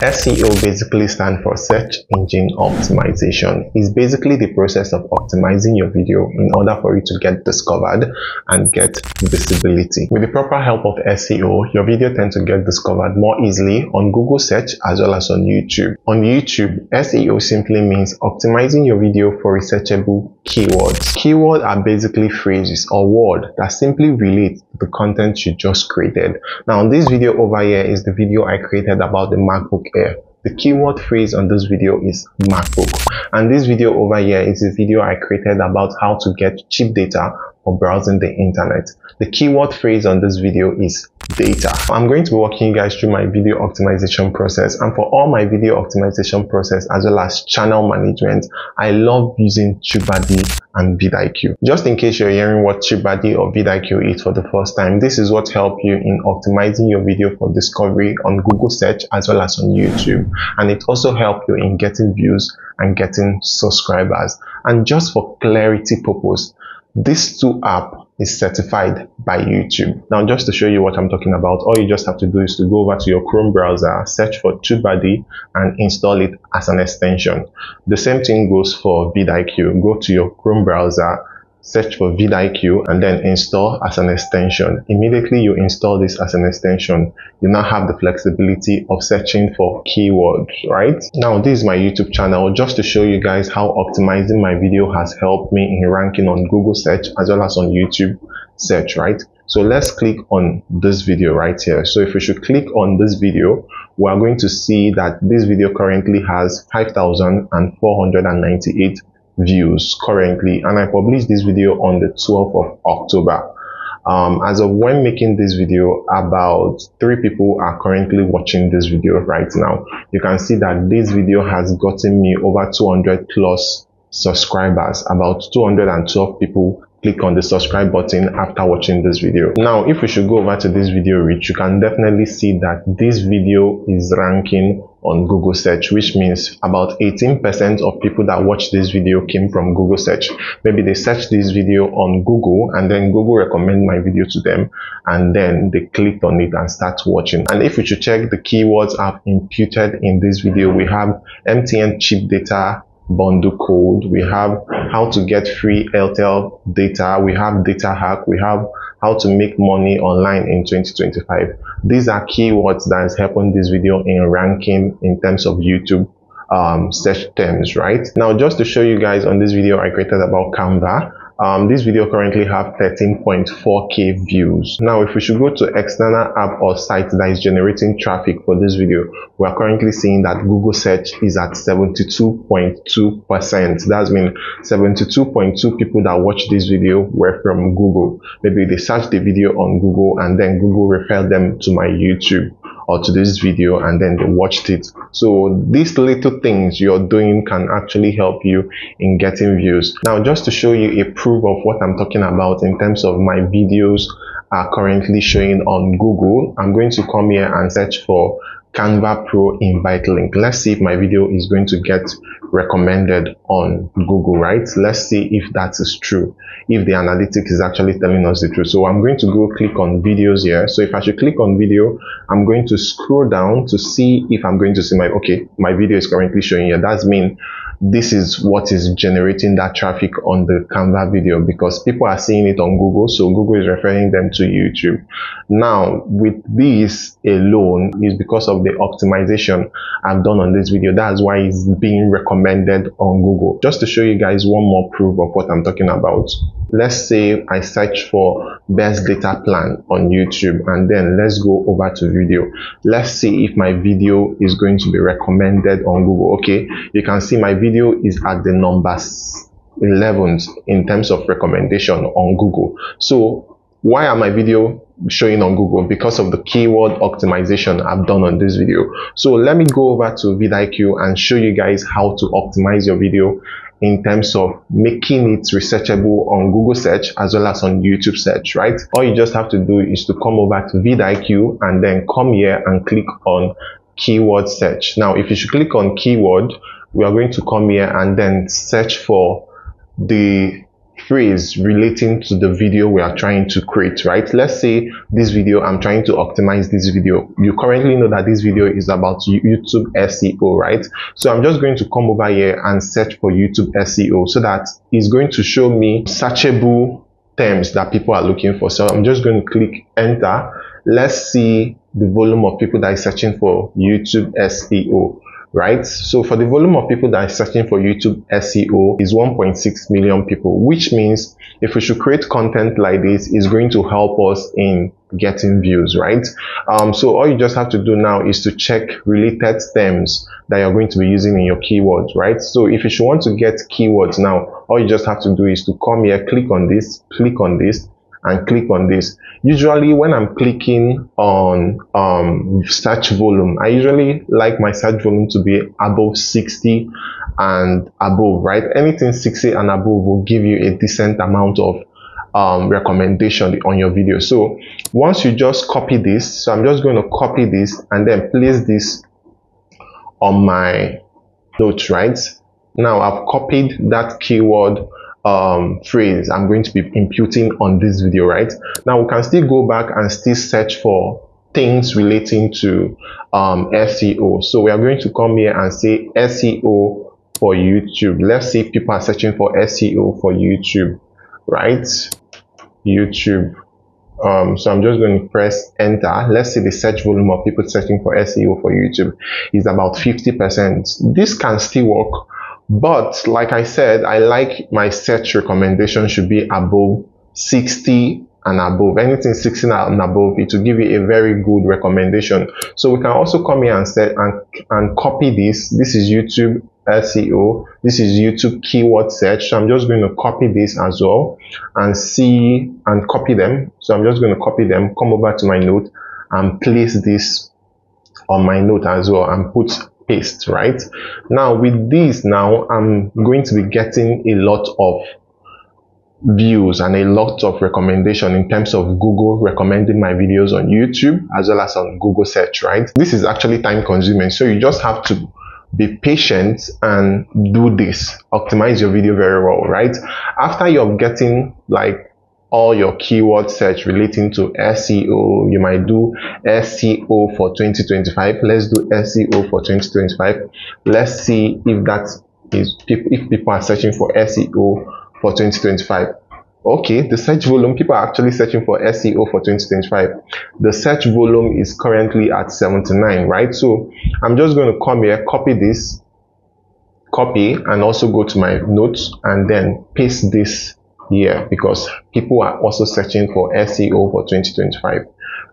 SEO basically stands for Search Engine Optimization. It's basically the process of optimizing your video in order for it to get discovered and get visibility. With the proper help of SEO, your video tends to get discovered more easily on Google search as well as on YouTube. On YouTube, SEO simply means optimizing your video for researchable keywords. Keywords are basically phrases or words that simply relate to the content you just created. Now, this video over here is the video I created about the MacBook Air. The keyword phrase on this video is MacBook. And this video over here is a video I created about how to get cheap data for browsing the internet. The keyword phrase on this video is data. I'm going to be walking you guys through my video optimization process and for all my video optimization process as well as channel management, I love using TubeBuddy and vidIQ. Just in case you're hearing what TubeBuddy or vidIQ is for the first time, this is what helps you in optimizing your video for discovery on Google search as well as on YouTube. And it also helps you in getting views and getting subscribers. And just for clarity purpose, these two app is certified by YouTube. Now, just to show you what I'm talking about, all you just have to do is to go over to your Chrome browser, search for TubeBuddy and install it as an extension. The same thing goes for vidIQ. Go to your Chrome browser, search for vidIQ and then install as an extension. Immediately you install this as an extension, you now have the flexibility of searching for keywords, right? Now this is my YouTube channel just to show you guys how optimizing my video has helped me in ranking on Google search as well as on YouTube search, right? So let's click on this video right here. So if we should click on this video, we are going to see that this video currently has 5,498 views currently and I published this video on the 12th of October. Um, as of when making this video, about three people are currently watching this video right now. You can see that this video has gotten me over 200 plus subscribers. About 212 people click on the subscribe button after watching this video. Now, if we should go over to this video reach, you can definitely see that this video is ranking on Google search, which means about 18% of people that watch this video came from Google search. Maybe they searched this video on Google and then Google recommend my video to them and then they clicked on it and start watching. And if we should check the keywords I've imputed in this video, we have MTN cheap data, bundle code, we have how to get free Airtel data, we have data hack, we have how to make money online in 2025. These are keywords that is helping this video in ranking in terms of YouTube um, search terms, right? Now, just to show you guys on this video I created about Canva, um, this video currently have 13.4k views. Now, if we should go to external app or site that is generating traffic for this video, we are currently seeing that Google search is at 72.2%. That's mean 72.2 people that watch this video were from Google. Maybe they searched the video on Google and then Google referred them to my YouTube or to this video and then they watched it. So these little things you're doing can actually help you in getting views. Now, just to show you a proof of what I'm talking about in terms of my videos are currently showing on Google, I'm going to come here and search for Canva Pro invite link. Let's see if my video is going to get recommended on Google, right? Let's see if that is true. If the analytics is actually telling us the truth. So I'm going to go click on videos here. So if I should click on video, I'm going to scroll down to see if I'm going to see my, okay, my video is currently showing here. That's mean this is what is generating that traffic on the Canva video because people are seeing it on Google, so Google is referring them to YouTube. Now, with this alone is because of the optimization I've done on this video. That's why it's being recommended on Google. Just to show you guys one more proof of what I'm talking about. Let's say I search for best data plan on YouTube and then let's go over to video. Let's see if my video is going to be recommended on Google. Okay, you can see my video is at the numbers 11th in terms of recommendation on Google. So why are my video showing on Google? Because of the keyword optimization I've done on this video. So let me go over to vidIQ and show you guys how to optimize your video in terms of making it researchable on Google search as well as on YouTube search, right? All you just have to do is to come over to vidIQ and then come here and click on keyword search. Now, if you should click on keyword, we are going to come here and then search for the phrase relating to the video we are trying to create, right? Let's say this video, I'm trying to optimize this video. You currently know that this video is about YouTube SEO, right? So I'm just going to come over here and search for YouTube SEO so that it's going to show me searchable terms that people are looking for. So I'm just going to click enter. Let's see the volume of people that is searching for YouTube SEO right? So for the volume of people that are searching for YouTube SEO is 1.6 million people, which means if we should create content like this, is going to help us in getting views, right? Um, so all you just have to do now is to check related terms that you're going to be using in your keywords, right? So if you should want to get keywords now, all you just have to do is to come here, click on this, click on this, and click on this. Usually when I'm clicking on um, search volume, I usually like my search volume to be above 60 and above, right? Anything 60 and above will give you a decent amount of um, recommendation on your video. So once you just copy this, so I'm just going to copy this and then place this on my notes, right? Now I've copied that keyword um, phrase I'm going to be imputing on this video, right? Now we can still go back and still search for things relating to um, SEO. So we are going to come here and say SEO for YouTube. Let's see people are searching for SEO for YouTube, right? YouTube. Um, so I'm just going to press enter. Let's see the search volume of people searching for SEO for YouTube is about 50%. This can still work but like I said, I like my search recommendation should be above 60 and above. Anything 60 and above, it will give you a very good recommendation. So we can also come here and set and, and copy this. This is YouTube SEO. This is YouTube keyword search. So I'm just going to copy this as well and see and copy them. So I'm just going to copy them, come over to my note and place this on my note as well and put paste, right? Now with this now, I'm going to be getting a lot of views and a lot of recommendation in terms of Google recommending my videos on YouTube as well as on Google search, right? This is actually time consuming. So you just have to be patient and do this. Optimize your video very well, right? After you're getting like all your keyword search relating to SEO. You might do SEO for 2025. Let's do SEO for 2025. Let's see if that is if people are searching for SEO for 2025. Okay, the search volume, people are actually searching for SEO for 2025. The search volume is currently at 79, right? So I'm just going to come here, copy this, copy, and also go to my notes and then paste this here because people are also searching for SEO for 2025,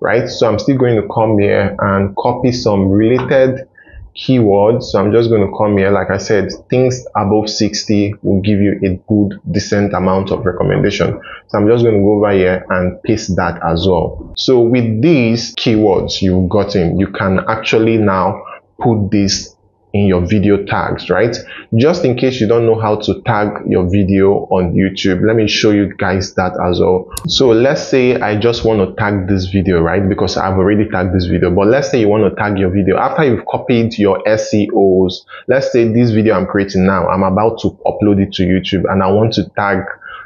right? So I'm still going to come here and copy some related keywords. So I'm just going to come here. Like I said, things above 60 will give you a good, decent amount of recommendation. So I'm just going to go over here and paste that as well. So with these keywords you've gotten, you can actually now put this in your video tags, right? Just in case you don't know how to tag your video on YouTube, let me show you guys that as well. So let's say I just want to tag this video, right? Because I've already tagged this video, but let's say you want to tag your video after you've copied your SEOs. Let's say this video I'm creating now, I'm about to upload it to YouTube and I want to tag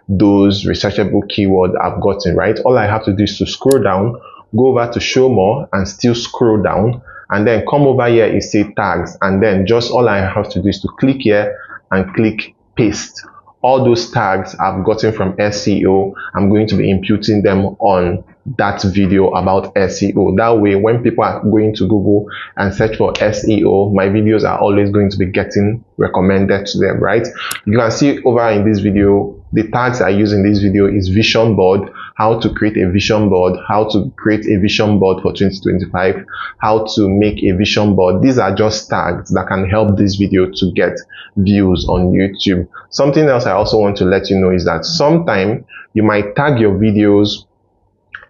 those researchable keywords I've gotten, right? All I have to do is to scroll down, go over to show more and still scroll down and then come over here is say tags. And then just all I have to do is to click here and click paste. All those tags I've gotten from SEO I'm going to be imputing them on that video about SEO that way when people are going to Google and search for SEO my videos are always going to be getting recommended to them right? You can see over in this video the tags I use in this video is vision board how to create a vision board, how to create a vision board for 2025, how to make a vision board. These are just tags that can help this video to get views on YouTube. Something else I also want to let you know is that sometime you might tag your videos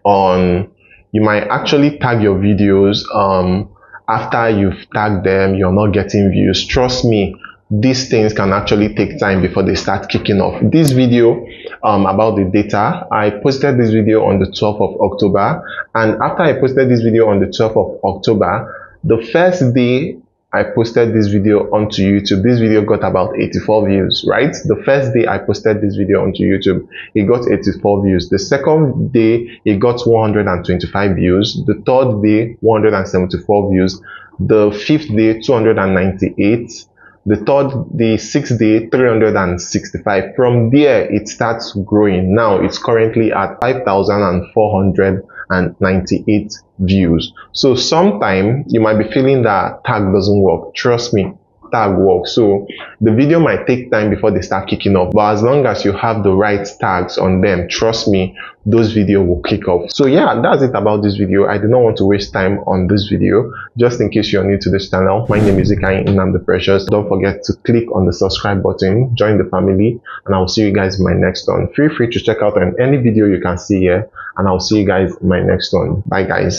on, you might actually tag your videos um, after you've tagged them, you're not getting views. Trust me, these things can actually take time before they start kicking off. This video um, about the data, I posted this video on the 12th of October. And after I posted this video on the 12th of October, the first day I posted this video onto YouTube, this video got about 84 views, right? The first day I posted this video onto YouTube, it got 84 views. The second day, it got 125 views. The third day, 174 views. The fifth day, 298 the third the sixth day 365 from there it starts growing. Now it's currently at 5498 views. So sometime you might be feeling that tag doesn't work. Trust me tag work. So the video might take time before they start kicking off, but as long as you have the right tags on them, trust me, those video will kick off. So yeah, that's it about this video. I do not want to waste time on this video. Just in case you're new to this channel, my name is Ikeanyi Nnamdi Precious. Don't forget to click on the subscribe button, join the family, and I'll see you guys in my next one. Feel free to check out any video you can see here, and I'll see you guys in my next one. Bye guys.